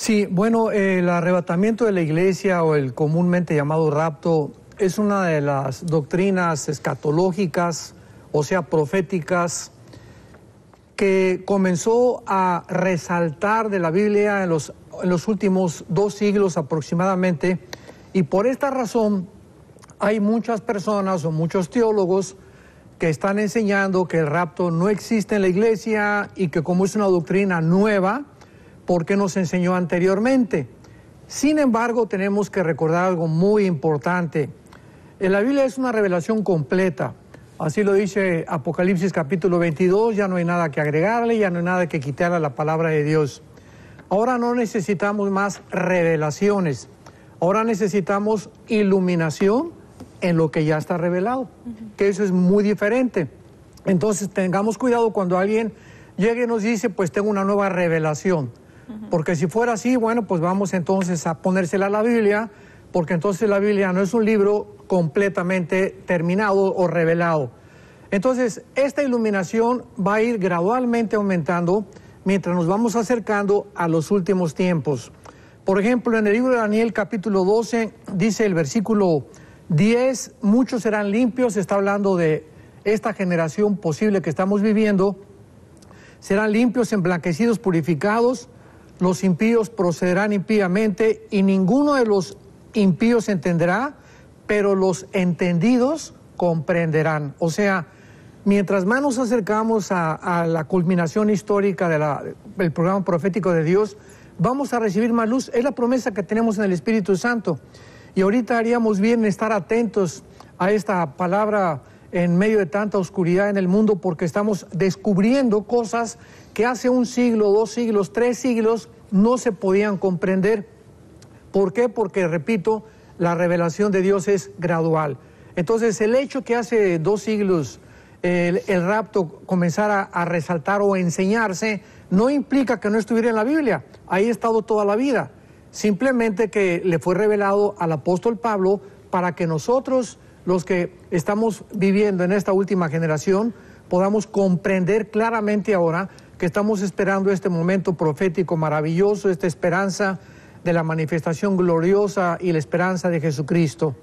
Sí, bueno, el arrebatamiento de la iglesia o el comúnmente llamado rapto es una de las doctrinas escatológicas, o sea, proféticas, que comenzó a resaltar de la Biblia en los, en los últimos dos siglos aproximadamente, y por esta razón hay muchas personas o muchos teólogos que están enseñando que el rapto no existe en la iglesia y que como es una doctrina nueva, porque nos enseñó anteriormente. Sin embargo, tenemos que recordar algo muy importante. En la Biblia es una revelación completa. Así lo dice Apocalipsis capítulo 22, ya no hay nada que agregarle, ya no hay nada que quitarle a la palabra de Dios. Ahora no necesitamos más revelaciones, ahora necesitamos iluminación en lo que ya está revelado, que eso es muy diferente. Entonces tengamos cuidado cuando alguien llegue y nos dice, pues tengo una nueva revelación. Porque si fuera así, bueno, pues vamos entonces a ponérsela a la Biblia, porque entonces la Biblia no es un libro completamente terminado o revelado. Entonces, esta iluminación va a ir gradualmente aumentando mientras nos vamos acercando a los últimos tiempos. Por ejemplo, en el libro de Daniel capítulo 12 dice el versículo 10, muchos serán limpios, está hablando de esta generación posible que estamos viviendo, serán limpios, emblanquecidos, purificados, los impíos procederán impíamente y ninguno de los impíos entenderá, pero los entendidos comprenderán. O sea, mientras más nos acercamos a, la culminación histórica del programa profético de Dios, vamos a recibir más luz. Es la promesa que tenemos en el Espíritu Santo. Y ahorita haríamos bien estar atentos a esta palabra en medio de tanta oscuridad en el mundo porque estamos descubriendo cosas que hace un siglo, dos siglos, tres siglos no se podían comprender. ¿Por qué? Porque, repito, la revelación de Dios es gradual. Entonces, el hecho que hace dos siglos el, rapto comenzara a resaltar o enseñarse, no implica que no estuviera en la Biblia. Ahí ha estado toda la vida. Simplemente que le fue revelado al apóstol Pablo para que nosotros, los que estamos viviendo en esta última generación, podamos comprender claramente ahora que estamos esperando este momento profético maravilloso, esta esperanza de la manifestación gloriosa y la esperanza de Jesucristo.